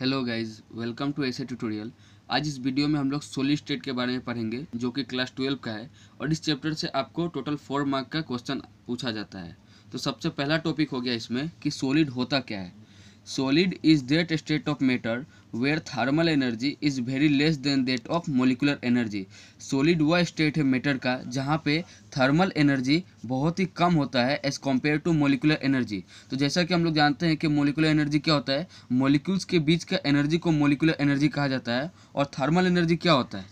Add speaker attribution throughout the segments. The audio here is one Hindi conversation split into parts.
Speaker 1: हेलो गाइस, वेलकम टू ऐसे ट्यूटोरियल। आज इस वीडियो में हम लोग सोलिड स्टेट के बारे में पढ़ेंगे, जो कि क्लास ट्वेल्व का है, और इस चैप्टर से आपको टोटल फोर मार्क का क्वेश्चन पूछा जाता है। तो सबसे पहला टॉपिक हो गया इसमें कि सोलिड होता क्या है। Solid is that state of matter where thermal energy is very less than that of molecular energy solid वह स्टेट है मैटर का, जहाँ पे थर्मल एनर्जी बहुत ही कम होता है as compare to molecular energy तो जैसा कि हम लोग जानते हैं कि मोलिकुलर एनर्जी क्या होता है? मोलिक्यूल्स के बीच का एनर्जी को मोलिकुलर एनर्जी कहा जाता है और थर्मल एनर्जी क्या होता है?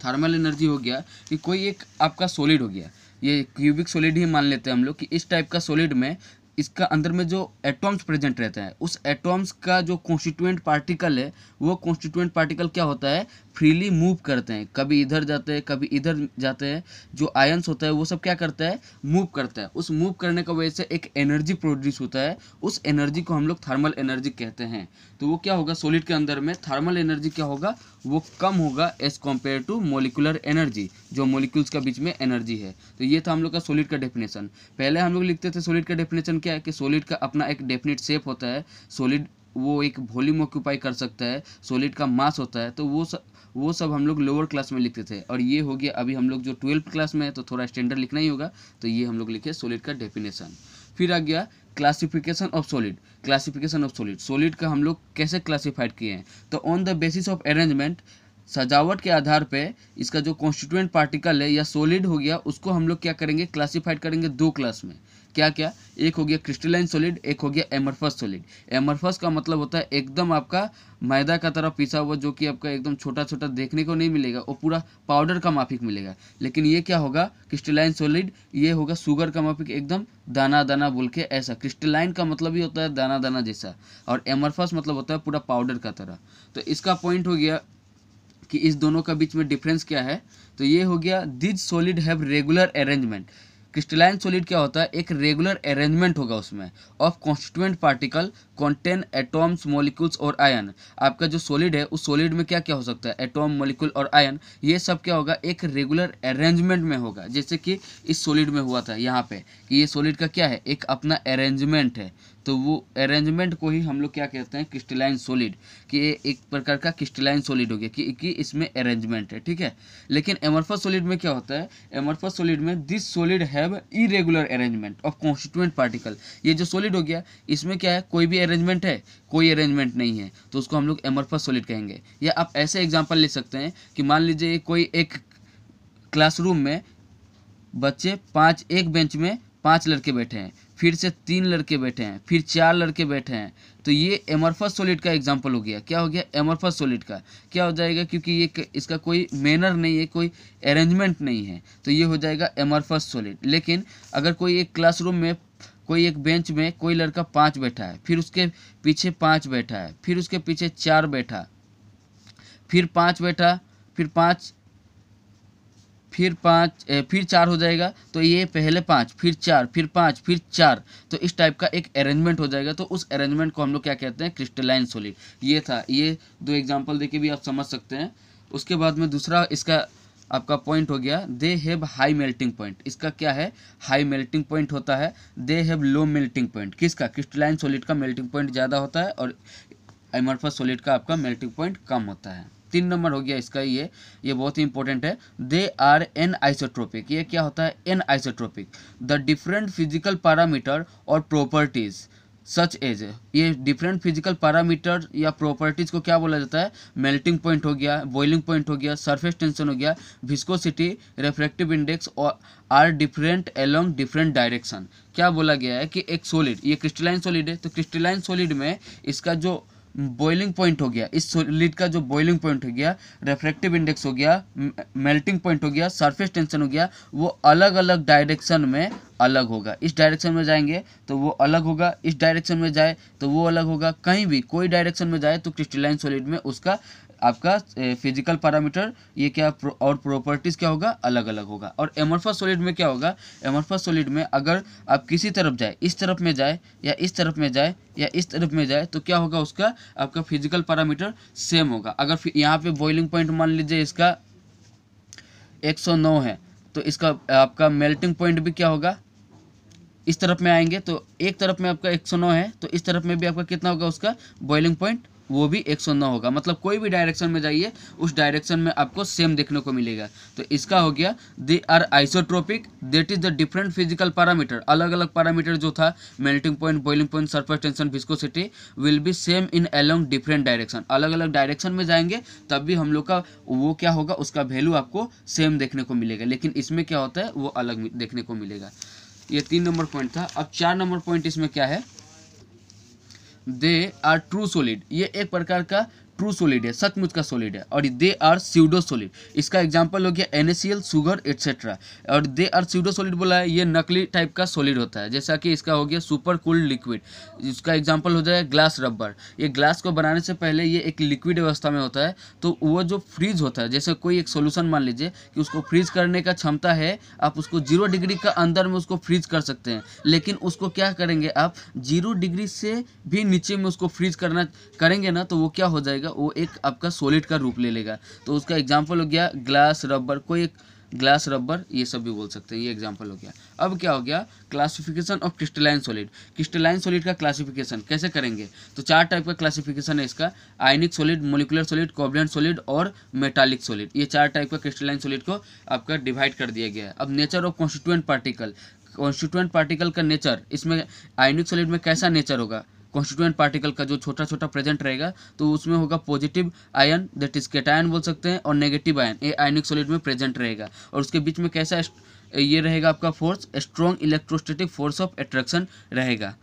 Speaker 1: थर्मल एनर्जी हो गया कि कोई एक आपका सॉलिड हो गया। ये क्यूबिक सॉलिड ही मान लेते हैं हम लोग कि इस टाइप का सॉलिड में इसका अंदर में जो एटॉम्स प्रेजेंट रहते हैं, उस एटॉम्स का जो कॉन्स्टिट्यूएंट पार्टिकल है, वो कॉन्स्टिट्यूएंट पार्टिकल क्या होता है? फ्रीली मूव करते हैं। कभी इधर जाते हैं, कभी इधर जाते हैं। जो आयंस होता है, वो सब क्या करता है? मूव करता है। उस मूव करने की वजह से एक एनर्जी प्रोड्यूस होता है। उस एनर्जी को हम लोग थर्मल एनर्जी कहते हैं। तो वो क्या होगा? सॉलिड के अंदर में थर्मल एनर्जी क्या होगा? वो कम होगा as compare to molecular energy जो मोलिक्यूल्स का बीच में एनर्जी है। तो ये था हम लोग का सॉलिड का डेफिनेशन पहले हम लोग लिखते थे सॉलिड का डेफिनेशन क्या है कि सॉलिड का अपना एक डेफिनेट शेप होता है। सॉलिड वो एक वॉल्यूम ऑक्यूपाई कर सकता है। सॉलिड का मास होता है। तो वो सब वो सब हम लोग लोअर क्लास में लिखते थे। और ये हो गया अभी हम लोग जो ट्वेल्थ क्लास में है तो थोड़ा स्टैंडर्ड लिखना ही होगा। तो ये हम लोग लिखे सॉलिड का डेफिनेशन फिर आ गया classification of solid classification of solid solid का हम लोग कैसे क्लासिफाइड किए हैं? तो on the basis of arrangement सजावट के आधार पे इसका जो कॉन्स्टिट्यूएंट पार्टिकल है या सॉलिड हो गया, उसको हम लोग क्या करेंगे? क्लासिफाइड करेंगे दो क्लास में। क्या क्या एक हो गया क्रिस्टलाइन सॉलिड एक हो गया एमरफस सॉलिड एमरफस का मतलब होता है एकदम आपका मैदा का तरह पिसा हुआ, जो कि आपका एकदम छोटा छोटा देखने को नहीं मिलेगा वो पूरा पाउडर का माफिक मिलेगा। लेकिन ये क्या होगा? क्रिस्टलाइन सॉलिड ये होगा शुगर का माफिक, एकदम दाना दाना बोल के ऐसा। क्रिस्टलाइन का मतलब ही होता है दाना दाना जैसा। और एमरफस मतलब होता है पूरा पाउडर का तरह। तो इसका पॉइंट हो गया कि इस दोनों का बीच में डिफरेंस क्या है? तो ये हो गया these solid have regular arrangement crystalline solid क्या होता है? एक रेगुलर अरेंजमेंट होगा उसमें of constituent particle contain atoms molecules और आयन आपका जो सॉलिड है, उस सॉलिड में क्या क्या हो सकता है? एटॉम मॉलिक्यूल और आयन ये सब क्या होगा? एक रेगुलर अरेंजमेंट में होगा। जैसे कि इस सॉलिड में हुआ था, यहाँ पे, कि ये सॉलिड का क्या है? एक अपना अरेंजमेंट है। तो वो अरेंजमेंट को ही हम लोग क्या कहते हैं क्रिस्टलाइन सॉलिड कि ये एक प्रकार का क्रिस्टलाइन सॉलिड हो गया कि, कि इसमें अरेंजमेंट है ठीक है? लेकिन एमरफस सॉलिड में क्या होता है? एमरफस सॉलिड में this solid have irregular arrangement of constituent particle ये जो सॉलिड हो गया इसमें क्या है? कोई भी अरेंजमेंट है कोई अरेंजमेंट नहीं है तो उसको हम लोग एमरफस सॉलिड कहेंगे। या आप ऐसे एग्ज़ाम्पल ले सकते हैं कि मान लीजिए कोई एक क्लासरूम में बच्चे पाँच एक बेंच में पाँच लड़के बैठे हैं फिर से तीन लड़के बैठे हैं, फिर चार लड़के बैठे हैं। तो ये एमरफस सॉलिड का एग्जांपल हो गया। क्या हो गया? एमरफस सॉलिड का। क्या हो जाएगा? क्योंकि ये इसका कोई मैनर नहीं है, कोई अरेंजमेंट नहीं है। तो ये हो जाएगा एमरफस सॉलिड लेकिन अगर कोई एक क्लासरूम में, कोई एक बेंच में कोई लड़का पाँच बैठा है, फिर उसके पीछे पाँच बैठा है, फिर उसके पीछे चार बैठा, फिर पाँच बैठा, फिर पाँच फिर पाँच फिर चार हो जाएगा तो ये पहले पाँच, फिर चार, फिर पाँच, फिर चार तो इस टाइप का एक अरेंजमेंट हो जाएगा तो उस अरेंजमेंट को हम लोग क्या कहते हैं? क्रिस्टलाइन सोलिड ये था, ये दो एग्जांपल देके भी आप समझ सकते हैं। उसके बाद में दूसरा इसका आपका पॉइंट हो गया they have high melting point इसका क्या है? हाई मेल्टिंग पॉइंट होता है they have low melting point किसका? क्रिस्टलाइन सोलिड का मेल्टिंग पॉइंट ज़्यादा होता है और एमरफस सोलिड का आपका मेल्टिंग पॉइंट कम होता है। तीन नंबर हो गया इसका, ये ये बहुत ही इंपॉर्टेंट है। दे आर एन आइसोट्रोपिक ये क्या होता है? Anisotropic the different physical parameter और प्रॉपर्टीज़ सच एज ये डिफरेंट फ़िज़िकल पैरामीटर या प्रॉपर्टीज़ को क्या बोला जाता है? मेल्टिंग पॉइंट हो गया बॉइलिंग पॉइंट हो गया सरफेस टेंशन हो गया विस्कोसिटी रिफ्लेक्टिव इंडेक्स और are different along different direction क्या बोला गया है कि एक सॉलिड ये क्रिस्टलाइन सॉलिड है तो क्रिस्टलाइन सॉलिड में इसका जो बॉइलिंग पॉइंट हो गया। इस सॉलिड का जो बॉइलिंग पॉइंट हो गया रेफ्रेक्टिव इंडेक्स हो गया मेल्टिंग पॉइंट हो गया सरफेस टेंशन हो गया, वो अलग अलग डायरेक्शन में अलग होगा। इस डायरेक्शन में जाएँगे तो वो अलग होगा, इस डायरेक्शन में जाए तो वो अलग होगा। कहीं भी, कोई डायरेक्शन में जाए तो क्रिस्टलाइन सॉलिड में उसका आपका फ़िज़िकल पैरामीटर ये क्या और प्रॉपर्टीज़ क्या होगा? अलग अलग होगा। और एमरफस सॉलिड में क्या होगा? एमरफस सॉलिड में अगर आप किसी तरफ़ जाए, इस तरफ़ में जाए, या इस तरफ़ में जाए, या इस तरफ़ में जाए तो क्या होगा उसका? आपका फ़िज़िकल पैरामीटर सेम होगा। अगर यहाँ पे बॉइलिंग पॉइंट मान लीजिए इसका 109 है तो इसका, आपका मेल्टिंग पॉइंट भी क्या होगा? इस तरफ़ में आएँगे तो एक तरफ़ में आपका 109 है तो इस तरफ़ में भी आपका कितना होगा उसका? बॉइलिंग पॉइंट वो भी 109 होगा। मतलब कोई भी डायरेक्शन में जाइए, उस डायरेक्शन में आपको सेम देखने को मिलेगा। तो इसका हो गया they are isotropic that is the different physical parameter अलग अलग पैरामीटर जो था melting point boiling point surface tension viscosity will be same in along different direction अलग अलग डायरेक्शन में जाएँगे, तब भी हम लोग का वो क्या होगा, उसका वैल्यू आपको सेम देखने को मिलेगा। लेकिन इसमें क्या होता है, वो अलग देखने को मिलेगा। ये तीन नंबर पॉइंट था। अब चार नंबर पॉइंट इसमें क्या है? दे आर ट्रू सोलिड ये एक प्रकार का ट्रू सोलिड है, सचमुच का सोलिड है, और दे आर सीडो सोलिड इसका एग्जांपल हो गया एनएसीएल सुगर एटसेट्रा और दे आर सीडो सोलिड बोला है, ये नकली टाइप का सोलिड होता है, जैसा कि इसका हो गया सुपर कूल्ड लिक्विड इसका एग्जांपल हो जाए ग्लास रबर ये ग्लास को बनाने से पहले ये एक लिक्विड अवस्था में होता है तो वो जो फ्रीज होता है, जैसे कोई एक सोल्यूशन मान लीजिए कि उसको फ्रीज करने का क्षमता है, आप उसको ज़ीरो डिग्री का अंदर में उसको फ्रीज कर सकते हैं, लेकिन उसको क्या करेंगे आप ज़ीरो डिग्री से भी नीचे में उसको फ्रीज करना करेंगे ना तो वो क्या हो जाएगा वो एक आपका सॉलिड का रूप ले लेगा। तो उसका एग्ज़ाम्पल हो गया ग्लास रबर कोई एक ग्लास रबर ये सब भी बोल सकते हैं, ये एग्ज़ाम्पल हो गया। अब क्या हो गया? Classification of crystalline solid crystalline solid का क्लासिफिकेशन कैसे करेंगे? तो चार टाइप का क्लासिफिकेशन है इसका ionic solid molecular solid covalent solid और मेटालिक सॉलिड ये चार टाइप का क्रिस्टलाइन सॉलिड को आपका डिवाइड कर दिया गया है। अब nature of constituent particle constituent particle का नेचर इसमें आयनिक सॉलिड में कैसा नेचर होगा? कॉन्स्टिट्यूएंट पार्टिकल का जो छोटा छोटा प्रेजेंट रहेगा तो उसमें होगा positive ion that is cation बोल सकते हैं, और नेगेटिव आयन ये आयनिक सॉलिड में प्रेजेंट रहेगा। और उसके बीच में कैसा ये रहेगा आपका force strong electrostatic force of attraction रहेगा।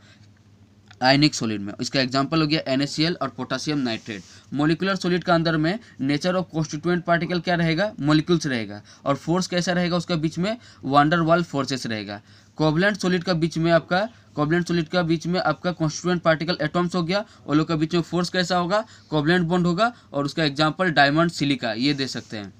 Speaker 1: आयनिक सॉलिड में। इसका एग्जांपल हो गया एनएससीएल और पोटासियम नाइट्रेट मोलिकुलर सॉलिड का अंदर में नेचर ऑफ़ कॉन्स्टिट्यूएंट पार्टिकल क्या रहेगा? मोलिकुल्स रहेगा। और फोर्स कैसा रहेगा उसका बीच में? वांडर वाल फोर्सेस रहेगा। कोवलेंट सॉलिड का बीच में आपका कोवलेंट सॉलिड का बीच में आपका कॉन्स्टिट्यूएंट पार्टिकल एटॉम्स हो गया। और लोग का बीच में फोर्स कैसा होगा? कोवलेंट बॉन्ड होगा। और उसका एग्ज़ाम्पल डायमंड सिलिका ये दे सकते हैं।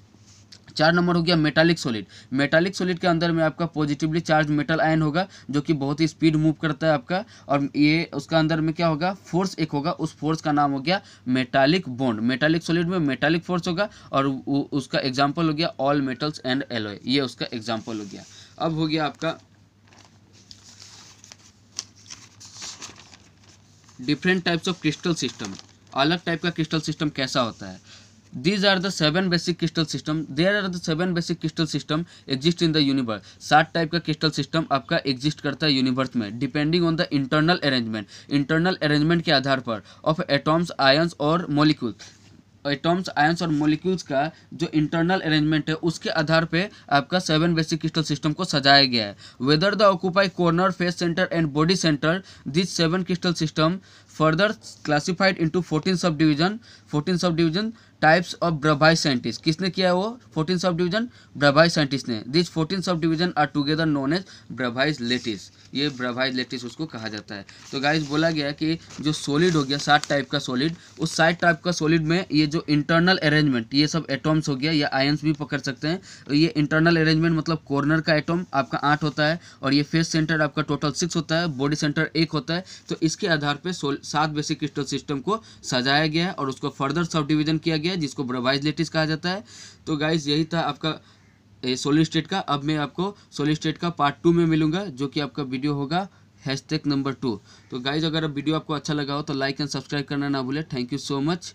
Speaker 1: चार नंबर हो गया मेटालिक सॉलिड मेटालिक सॉलिड के अंदर में आपका पॉजिटिवली चार्ज मेटल आयन होगा, जो कि बहुत ही स्पीड मूव करता है आपका, और ये उसका अंदर में क्या होगा? फोर्स एक होगा, उस फोर्स का नाम हो गया मेटालिक बॉन्ड मेटालिक सॉलिड में मेटालिक फोर्स होगा, और उसका एग्ज़ाम्पल हो गया ऑल मेटल्स एंड एलोए ये उसका एग्ज़ाम्पल हो गया। अब हो गया आपका different types of crystal system अलग टाइप का क्रिस्टल सिस्टम कैसा होता है? These are the seven basic crystal system there are the seven basic crystal system exist in the universe सात टाइप का क्रिस्टल सिस्टम आपका एग्जिस्ट करता है यूनिवर्स में depending on the internal arrangement internal arrangement के आधार पर ऑफ़ एटॉम्स आयंस और मोलिक्यूल्स एटॉम्स आयंस और मोलिक्यूल्स का जो इंटरनल अरेंजमेंट है, उसके आधार पे आपका सेवन बेसिक क्रिस्टल सिस्टम को सजाया गया है. Whether the occupy corner face center and body center this seven crystal system further classified into fourteen subdivision fourteen subdivision types of Bravais scientist किसने किया है वो? Fourteen subdivision Bravais scientist ने। This fourteen subdivision are together known as Bravais lattice ये ब्रभाइज लेटिस उसको कहा जाता है। तो गाइज़ बोला गया कि जो सॉलिड हो गया सात टाइप का सॉलिड उस सात टाइप का सॉलिड में ये जो इंटरनल अरेंजमेंट ये सब एटॉम्स हो गया, या आयंस भी पकड़ सकते हैं। ये इंटरनल अरेंजमेंट मतलब कॉर्नर का एटॉम आपका आठ होता है, और ये फेस सेंटर आपका टोटल सिक्स होता है बॉडी सेंटर एक होता है। तो इसके आधार पर सात बेसिक क्रिस्टल सिस्टम को सजाया गया और उसको फर्दर सब डिवीज़न किया गया है जिसको ब्रवाइज लेटिस कहा जाता है। तो गाइज़ यही था आपका सोलिड स्टेट का। अब मैं आपको सोलिड स्टेट का पार्ट टू में मिलूँगा, जो कि आपका वीडियो होगा हैशटैग नंबर टू तो गाइज़ अगर वीडियो आपको अच्छा लगा हो तो लाइक एंड सब्सक्राइब करना ना भूले। Thank you so much